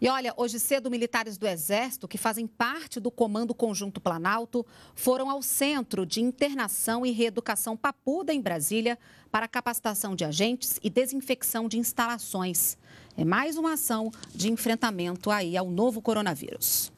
E olha, hoje cedo, militares do Exército, que fazem parte do Comando Conjunto Planalto, foram ao Centro de Internação e Reeducação Papuda, em Brasília, para capacitação de agentes e desinfecção de instalações. É mais uma ação de enfrentamento aí ao novo coronavírus.